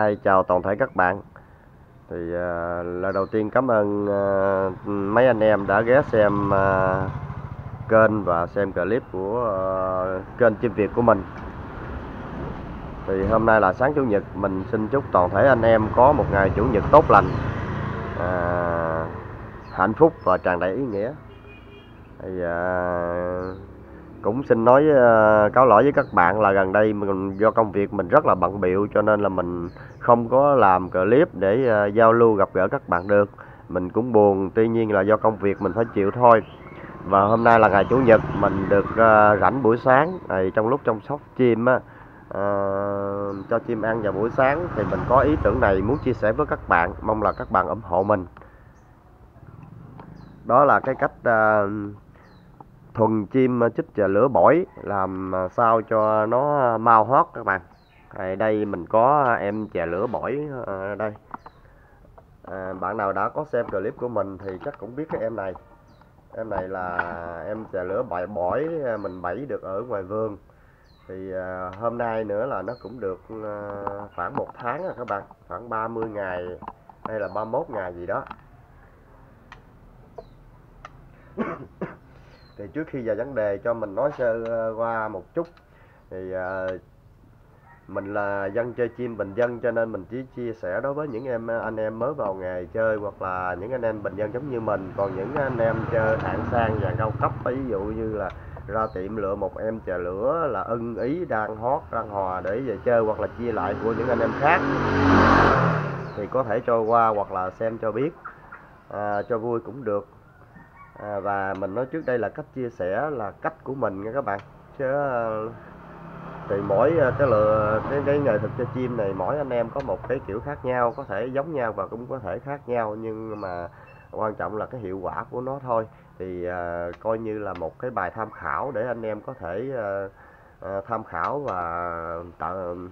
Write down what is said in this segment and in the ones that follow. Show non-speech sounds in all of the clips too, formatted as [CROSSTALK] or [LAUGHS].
Hai chào toàn thể các bạn. Thì à, uh, lần đầu tiên cảm ơn uh, mấy anh em đã ghé xem uh, kênh và xem clip của uh, kênh chim Việt của mình. Thì hôm nay là sáng chủ nhật, mình xin chúc toàn thể anh em có một ngày chủ nhật tốt lành, uh, hạnh phúc và tràn đầy ý nghĩa. Thì uh, cũng xin nói uh, cáo lỗi với các bạn là gần đây mình do công việc mình rất là bận biệu cho nên là mình không có làm clip để uh, giao lưu gặp gỡ các bạn được. Mình cũng buồn tuy nhiên là do công việc mình phải chịu thôi. Và hôm nay là ngày chủ nhật mình được uh, rảnh buổi sáng. Thì trong lúc chăm sóc chim á uh, cho chim ăn vào buổi sáng thì mình có ý tưởng này muốn chia sẻ với các bạn. Mong là các bạn ủng hộ mình. Đó là cái cách uh, thuần chim ờ, chích và lửa bổi làm ờ, sao cho nó mau hót các bạn. Thì đây mình có em chè lửa bổi à, đây. À, bạn nào đã có xem clip của mình thì chắc cũng biết cái em này. Em này là em chè lửa bội bổi mình bẫy được ở ngoài vườn. Thì à, hôm nay nữa là nó cũng được à, khoảng một tháng rồi các bạn khoảng 30 ngày hay là 31 ngày gì đó thì trước khi vào vấn đề cho mình nói sơ ờ, qua một chút thì à, mình là dân chơi chim bình dân cho nên mình chỉ chia sẻ đối với những em anh em mới vào nghề chơi hoặc là những anh em bình dân giống như mình. Còn những anh em chơi hạng sang và cao cấp ví dụ như là ra tiệm lựa một em chà lửa là ưng ý đang hót đang hòa để về chơi hoặc là chia lại của những anh em khác. Thì có thể cho qua hoặc là xem cho biết à, cho vui cũng được à, và mình nói trước đây là cách chia sẻ là cách của mình nha các bạn. Chứ ờ, thì mỗi ờ, cái lựa cái, cái nghệ thuật cho chim này mỗi anh em có một cái kiểu khác nhau có thể giống nhau và cũng có thể khác nhau nhưng mà quan trọng là cái hiệu quả của nó thôi. Thì à, coi như là một cái bài tham khảo để anh em có thể à, à, tham khảo và tận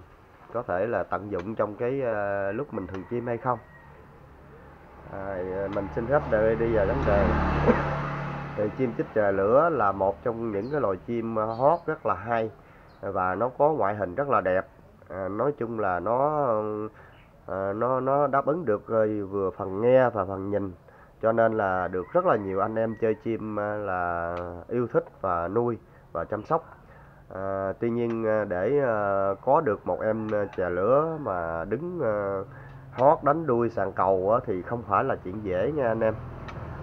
có thể là tận dụng trong cái à, lúc mình thường chim hay không à, mình xin phép đời đi vào vấn đề. [LAUGHS] Thì chim chích trời lửa là một trong những cái loài chim hót rất là hay và nó có ngoại hình rất là đẹp. À, nói chung là nó à, nó nó đáp ứng được vừa phần nghe và phần nhìn. Cho nên là được rất là nhiều anh em chơi chim là yêu thích và nuôi và chăm sóc. À, tuy nhiên để à, có được một em chè lửa mà đứng à, hót đánh đuôi sàn cầu á, thì không phải là chuyện dễ nha anh em.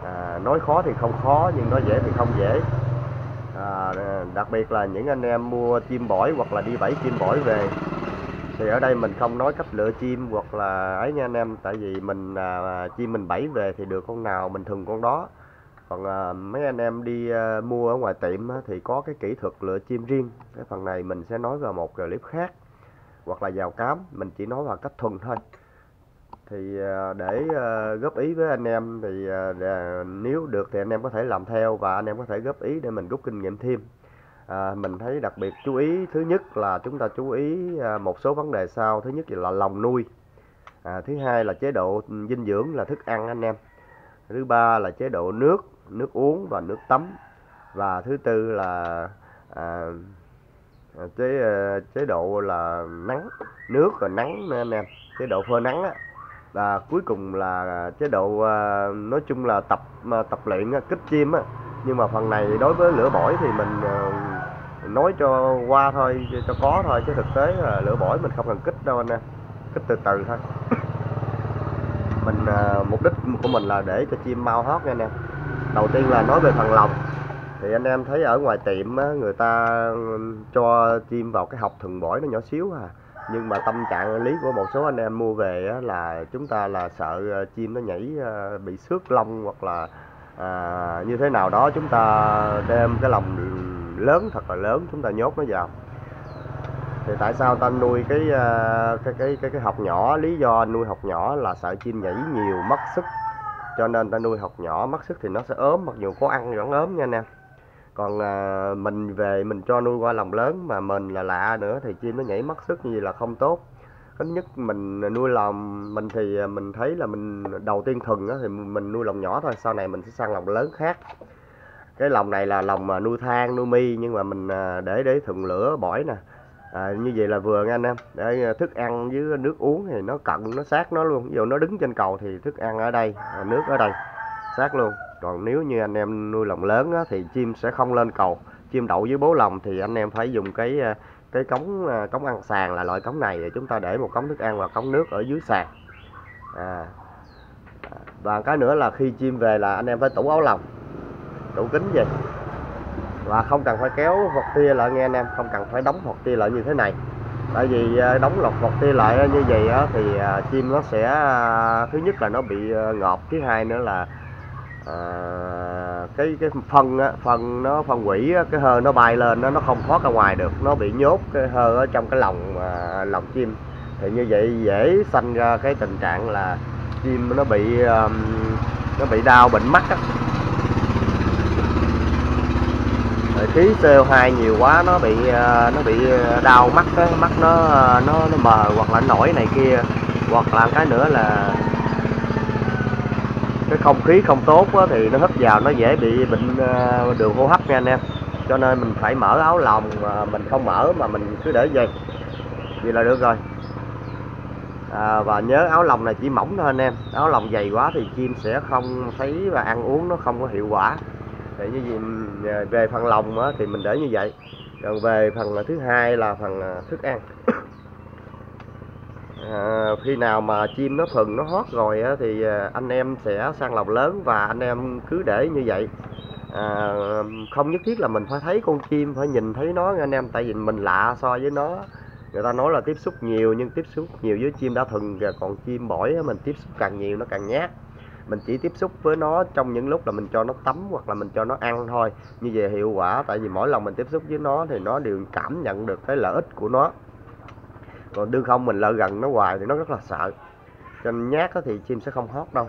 À, nói khó thì không khó nhưng nói dễ thì không dễ. À, đặc biệt là những anh em mua chim bổi hoặc là đi bẫy chim bổi về thì ở đây mình không nói cách lựa chim hoặc là ấy nha anh em. Tại vì mình à, chim mình bẫy về thì được con nào mình thường con đó. Còn à, mấy anh em đi à, mua ở ngoài tiệm á, thì có cái kỹ thuật lựa chim riêng. Cái phần này mình sẽ nói vào một clip khác hoặc là vào cám mình chỉ nói vào cách thuần thôi thì à, để à, góp ý với anh em thì à, nếu được thì anh em có thể làm theo và anh em có thể góp ý để mình rút kinh nghiệm thêm. À, mình thấy đặc biệt chú ý thứ nhất là chúng ta chú ý một số vấn đề sau. Thứ nhất là lòng nuôi. À, thứ hai là chế độ dinh dưỡng là thức ăn anh em. Thứ ba là chế độ nước nước uống và nước tắm. Và thứ tư là à, chế chế độ là nắng nước và nắng anh em. Chế độ phơi nắng á và cuối cùng là chế độ à, nói chung là tập à, tập luyện à, kích chim á. Nhưng mà phần này đối với lửa bổi thì mình à, nói cho qua thôi cho có thôi chứ thực tế là lửa bổi mình không cần kích đâu anh em. Kích từ từ thôi. [COUGHS] Mình à, mục đích của mình là để cho chim mau hót nha anh em. Đầu tiên là nói về phần lòng. Thì anh em thấy ở ngoài tiệm á, người ta ừ, cho chim vào cái học thường bổi nó nhỏ xíu à nhưng mà tâm trạng lý của một số anh em mua về á, là chúng ta là sợ ờ, chim nó nhảy ờ, bị xước lông hoặc là à, như thế nào đó chúng ta đem cái lồng lớn thật là lớn chúng ta nhốt nó vào. Thì tại sao ta nuôi cái ờ, cái cái cái cái học nhỏ? Lý do nuôi học nhỏ là sợ chim nhảy nhiều mất sức. Cho nên ta nuôi học nhỏ mất sức thì nó sẽ ốm mặc dù có ăn vẫn ốm nha anh em còn à, mình về mình cho nuôi qua lồng lớn mà mình là lạ nữa thì chim nó nhảy mất sức như vậy là không tốt. Thứ nhất mình nuôi lồng mình thì à, mình thấy là mình đầu tiên thuần á, thì mình nuôi lồng nhỏ thôi sau này mình sẽ sang lồng lớn khác. Cái lồng này là lồng mà nuôi than nuôi mi nhưng mà mình à, để để thuần lửa bổi nè. À, như vậy là vừa nha anh em. Để à, thức ăn với nước uống thì nó cận nó sát nó luôn. Ví dụ nó đứng trên cầu thì thức ăn ở đây nước ở đây sát luôn. Còn nếu như anh em nuôi lồng lớn á, thì chim sẽ không lên cầu. Chim đậu dưới bố lồng thì anh em phải dùng cái à, cái cống à, cống ăn sàn là loại cống này thì chúng ta để một cống thức ăn và cống nước ở dưới sàn. À, à, và cái nữa là khi chim về là anh em phải tủ áo lồng tủ kính về và không cần phải kéo vật tia lại nghe anh em không cần phải đóng vật tia lại như thế này. Tại vì đóng lọc vật tia lại như vậy á, thì chim nó sẽ thứ nhất là nó bị ngọt thứ hai nữa là à, cái cái phân á, phân nó phân quỷ á, cái hơi nó bay lên nó nó không thoát ra ngoài được nó bị nhốt cái hơi ở trong cái lồng à, lồng chim. Thì như vậy dễ sanh ra cái tình trạng là chim nó bị um, nó bị đau bệnh mắt á. Rồi khí CO2 nhiều quá nó bị uh, nó bị đau mắt á, mắt nó à, nó nó mờ hoặc là nổi này kia. Hoặc là cái nữa là cái không khí không tốt á, thì nó hít vào nó dễ bị bệnh ờ, đường hô hấp nha anh em. Cho nên mình phải mở áo lòng mà mình không mở mà mình cứ để vậy. Vậy là được rồi. À, và nhớ áo lòng này chỉ mỏng thôi anh em. Áo lòng dày quá thì chim sẽ không thấy và ăn uống nó không có hiệu quả. Để như gì ờ, về phần lòng á, thì mình để như vậy. Còn về phần thứ hai là phần ờ, thức ăn. [COUGHS] à, khi nào mà chim nó phừng nó hót rồi á, thì à, anh em sẽ sang lồng lớn và anh em cứ để như vậy. À, không nhất thiết là mình phải thấy con chim phải nhìn thấy nó anh em tại vì mình lạ so với nó. Người ta nói là tiếp xúc nhiều nhưng tiếp xúc nhiều với chim đã thừng còn chim bỏi mình tiếp xúc càng nhiều nó càng nhát. Mình chỉ tiếp xúc với nó trong những lúc là mình cho nó tắm hoặc là mình cho nó ăn thôi. Như vậy hiệu quả tại vì mỗi lần mình tiếp xúc với nó thì nó đều cảm nhận được cái lợi ích của nó còn đương không mình lợi gần nó hoài thì nó rất là sợ. Cho nên nhát thì chim sẽ không hót đâu.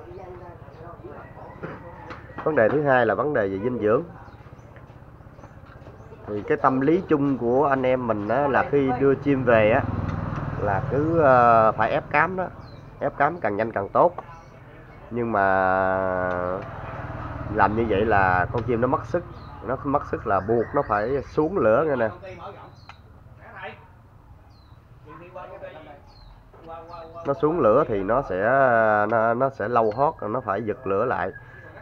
[COUGHS] Vấn đề thứ hai là vấn đề về dinh dưỡng. Thì cái tâm lý chung của anh em mình á, là khi đưa chim về á là cứ ờ, phải ép cám đó. Ép cám càng nhanh càng tốt. Nhưng mà làm như vậy là con chim nó mất sức. Nó mất sức là buộc nó phải xuống lửa nghe nè. Nó xuống lửa thì nó sẽ nó, nó sẽ lâu hót nó phải giật lửa lại.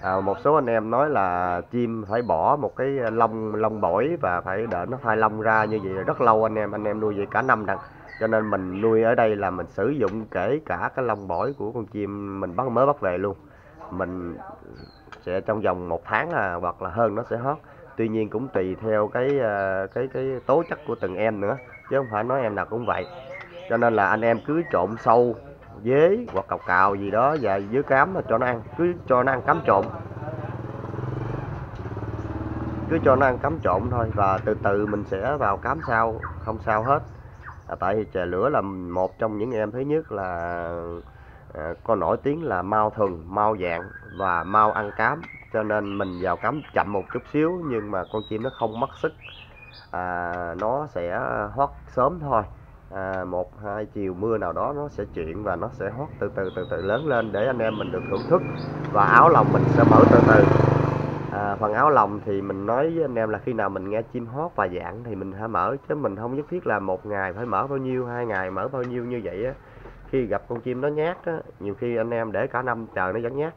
À, một số anh em nói là chim phải bỏ một cái lông lông bổi và phải đợi nó thay lông ra như vậy. Rất lâu anh em anh em nuôi vậy cả năm đằng. Cho nên mình nuôi ở đây là mình sử dụng kể cả cái lông bổi của con chim mình bắt mới bắt về luôn. Mình sẽ trong vòng một tháng là hoặc là hơn nó sẽ hót. Tuy nhiên cũng tùy theo cái à, cái cái tố chất của từng em nữa chứ không phải nói em nào cũng vậy cho nên là anh em cứ trộn sâu dế hoặc cào cào gì đó và dưới cám mà cho nó ăn. Cứ cho nó ăn cám trộn. Cứ cho nó ăn cám trộn thôi và từ từ mình sẽ vào cám sau không sao hết. À, tại vì chè lửa là một trong những em thứ nhất là à, có nổi tiếng là mau thuần mau dạng và mau ăn cám. Cho nên mình vào cắm chậm một chút xíu nhưng mà con chim nó không mất sức. À, nó sẽ hót sớm thôi à, một hai chiều mưa nào đó nó sẽ chuyển và nó sẽ hót từ từ từ từ lớn lên để anh em mình được thưởng thức. Và áo lòng mình sẽ mở từ từ. À, phần áo lòng thì mình nói với anh em là khi nào mình nghe chim hót và dạng thì mình hãy mở chứ mình không nhất thiết là một ngày phải mở bao nhiêu hai ngày mở bao nhiêu như vậy á. Khi gặp con chim nó nhát á nhiều khi anh em để cả năm chờ nó vẫn nhát.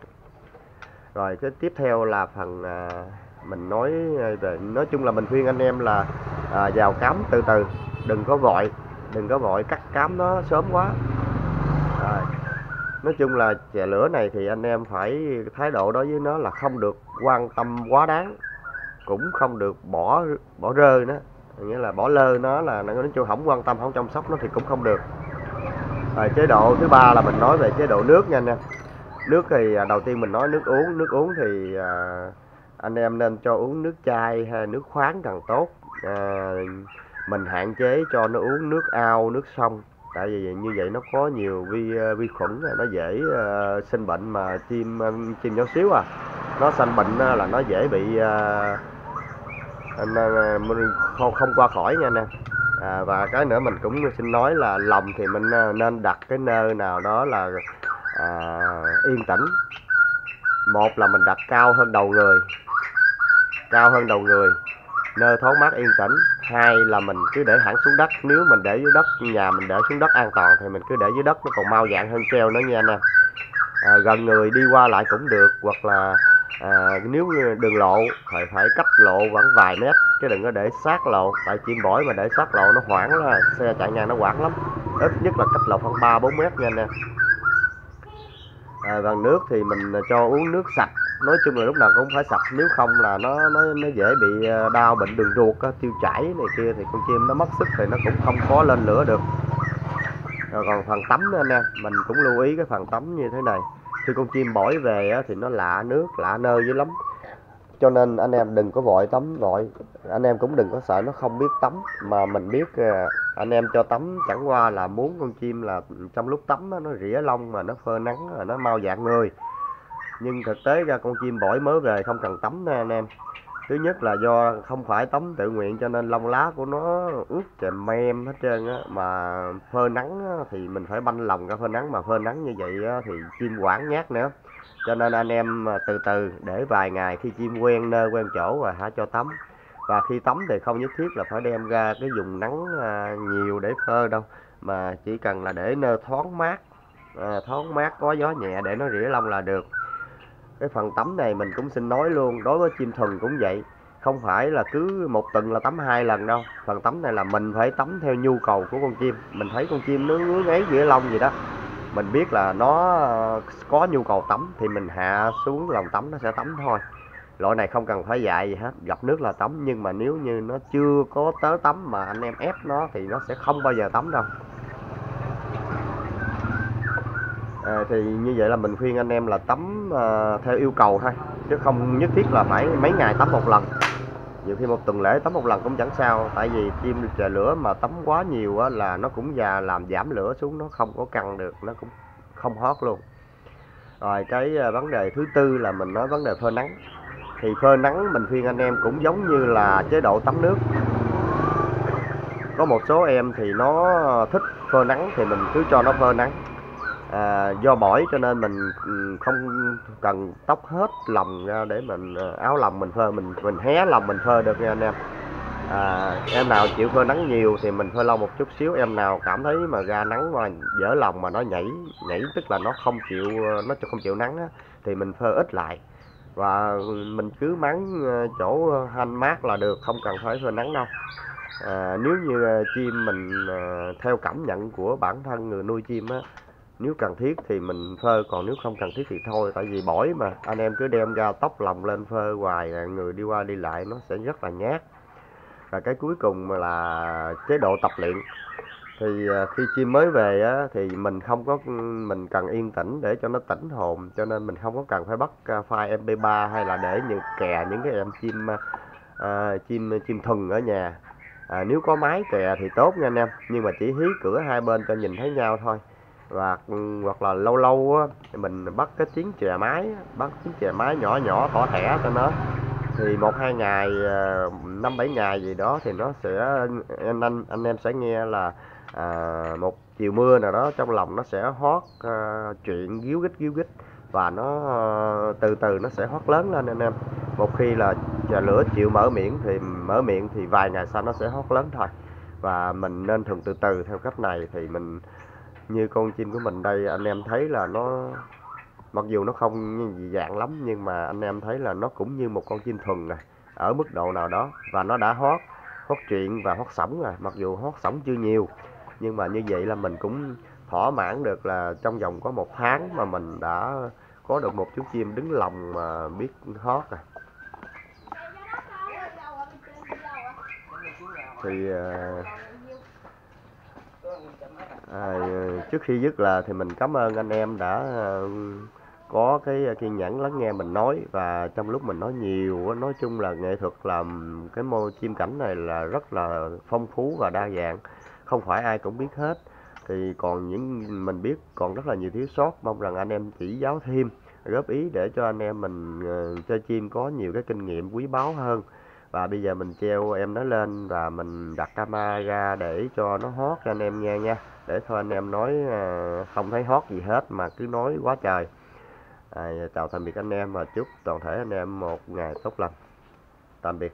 Rồi cái tiếp theo là phần à, mình nói về nói chung là mình khuyên anh em là à, vào cắm từ từ đừng có vội đừng có vội cắt cám nó sớm quá. Rồi. Nói chung là chè lửa này thì anh em phải thái độ đối với nó là không được quan tâm quá đáng cũng không được bỏ bỏ rơi nó. Nghĩa là bỏ lơ nó là nó nói chung không quan tâm không chăm sóc nó thì cũng không được. Rồi chế độ thứ ba là mình nói về chế độ nước nha anh em. Nước thì à, đầu tiên mình nói nước uống. Nước uống thì à, anh em nên cho uống nước chai hay nước khoáng càng tốt. À, mình hạn chế cho nó uống nước ao nước sông. Tại vì như vậy nó có nhiều vi ờ, vi khuẩn ờ, nó dễ uh, sinh bệnh mà chim um, chim nhỏ xíu à. Nó sanh bệnh uh, là nó dễ bị uh, không không qua khỏi nha nè à, và cái nữa mình cũng xin nói là lòng thì mình nên đặt cái nơi nào đó là à, yên tĩnh. Một là mình đặt cao hơn đầu người cao hơn đầu người nơi thoáng mát yên tĩnh hai là mình cứ để hẳn xuống đất. Nếu mình để dưới đất nhà mình để xuống đất an toàn thì mình cứ để dưới đất nó còn mau dạng hơn treo nữa nha anh em. À, gần người đi qua lại cũng được hoặc là à, nếu đường lộ thì phải cách lộ khoảng vài mét chứ đừng có để sát lộ. Tại chim bổi mà để sát lộ nó hoảng là xe chạy ngang nó hoảng lắm. Ít nhất là cách lộ khoảng ba bốn mét nha anh em. À, và nước thì mình cho uống nước sạch nói chung là lúc nào cũng phải sạch nếu không là nó nó nó dễ bị ờ, đau bệnh đường ruột á, tiêu chảy này kia thì con chim nó mất sức thì nó cũng không có lên lửa được. Rồi còn phần tắm nữa anh em mình cũng lưu ý cái phần tắm như thế này. Khi con chim bổi về á, thì nó lạ nước lạ nơi dữ lắm. Cho nên anh em đừng có vội tắm vội. Anh em cũng đừng có sợ nó không biết tắm mà mình biết ờ, anh em cho tắm chẳng qua là muốn con chim là trong lúc tắm nó rỉa lông mà nó phơ nắng nó mau dạng người nhưng thực tế ra con chim bổi mới về không cần tắm nha anh em. Thứ nhất là do không phải tắm tự nguyện cho nên lông lá của nó ướt chèm mem hết trơn á. Mà phơi nắng á, thì mình phải banh lòng ra phơi nắng mà phơi nắng như vậy á, thì chim quản nhát nữa. Cho nên anh em từ từ để vài ngày khi chim quen nơi quen chỗ rồi hãy cho tắm. Và khi tắm thì không nhất thiết là phải đem ra cái dùng nắng à, nhiều để phơi đâu mà chỉ cần là để nơi thoáng mát à, thoáng mát có gió nhẹ để nó rỉa lông là được cái phần tắm này mình cũng xin nói luôn, đối với chim thần cũng vậy. Không phải là cứ một tuần là tắm hai lần đâu. Phần tắm này là mình phải tắm theo nhu cầu của con chim. Mình thấy con chim nó ngứa ngáy giữa lông gì đó. Mình biết là nó ờ, có nhu cầu tắm thì mình hạ xuống lòng tắm nó sẽ tắm thôi. Loại này không cần phải dạy gì hết. Gặp nước là tắm, nhưng mà nếu như nó chưa có tới tắm mà anh em ép nó thì nó sẽ không bao giờ tắm đâu. À, thì như vậy là mình khuyên anh em là tắm à, theo yêu cầu thôi chứ không nhất thiết là phải mấy ngày tắm một lần. Nhiều khi một tuần lễ tắm một lần cũng chẳng sao tại vì chim trời lửa mà tắm quá nhiều á, là nó cũng già làm giảm lửa xuống nó không có căng được nó cũng không hót luôn. Rồi cái à, vấn đề thứ tư là mình nói vấn đề phơi nắng. Thì phơi nắng mình khuyên anh em cũng giống như là chế độ tắm nước. Có một số em thì nó thích phơi nắng thì mình cứ cho nó phơi nắng à, do bỏi cho nên mình ừ, không cần tóc hết lòng ra để mình à, áo lòng mình phơi mình mình hé lòng mình phơi được nha anh em. À, em nào chịu phơi nắng nhiều thì mình phơi lâu một chút xíu em nào cảm thấy mà ra nắng mà dở lòng mà nó nhảy nhảy tức là nó không chịu à, nó không chịu nắng á, thì mình phơi ít lại. Và mình cứ mắng à, chỗ hanh mát là được không cần phải phơi nắng đâu. À, nếu như chim mình theo cảm nhận của bản thân người nuôi chim á nếu cần thiết thì mình phơ còn nếu không cần thiết thì thôi. Tại vì bổi mà anh em cứ đem ra tóc lòng lên phơ hoài là người đi qua đi lại nó sẽ rất là nhát. Và cái cuối cùng là chế độ tập luyện. Thì à, khi chim mới về á, thì mình không có mình cần yên tĩnh để cho nó tỉnh hồn cho nên mình không có cần phải bắt à, file mp3 hay là để những kè những cái em chim uh, chim chim thuần ở nhà. À, nếu có máy kè thì tốt nha anh em nhưng mà chỉ hí cửa hai bên cho nhìn thấy nhau thôi và hoặc là lâu lâu á, mình bắt cái tiếng chè máy bắt tiếng chè máy nhỏ nhỏ thỏ thẻ cho nó. Thì một hai ngày à, năm bảy ngày gì đó thì nó sẽ anh anh anh em sẽ nghe là à, một chiều mưa nào đó trong lòng nó sẽ hót à, chuyện gíu gích gíu gích và nó à, từ từ nó sẽ hót lớn lên anh em. Một khi là chờ lửa chịu mở miệng thì mở miệng thì vài ngày sau nó sẽ hót lớn thôi. Và mình nên thường từ từ theo cách này thì mình như con chim của mình đây anh em thấy là nó mặc dù nó không như dạng lắm nhưng mà anh em thấy là nó cũng như một con chim thuần này ở mức độ nào đó và nó đã hót hót chuyện và hót sống rồi mặc dù hót sống chưa nhiều nhưng mà như vậy là mình cũng thỏa mãn được là trong vòng có một tháng mà mình đã có được một chú chim đứng lòng mà biết hót rồi thì uh, à, trước khi dứt là thì mình cảm ơn anh em đã ờ, có cái kiên nhẫn lắng nghe mình nói. Và trong lúc mình nói nhiều nói chung là nghệ thuật làm cái mô chim cảnh này là rất là phong phú và đa dạng. Không phải ai cũng biết hết. Thì còn những mình biết còn rất là nhiều thiếu sót. Mong rằng anh em chỉ giáo thêm góp ý để cho anh em mình ờ, uh, chơi chim có nhiều cái kinh nghiệm quý báu hơn và bây giờ mình treo em nó lên và mình đặt camera để cho nó hót cho anh em nghe nha. Để thôi anh em nói à, không thấy hót gì hết mà cứ nói quá trời. À, chào tạm biệt anh em và chúc toàn thể anh em một ngày tốt lành. Tạm biệt.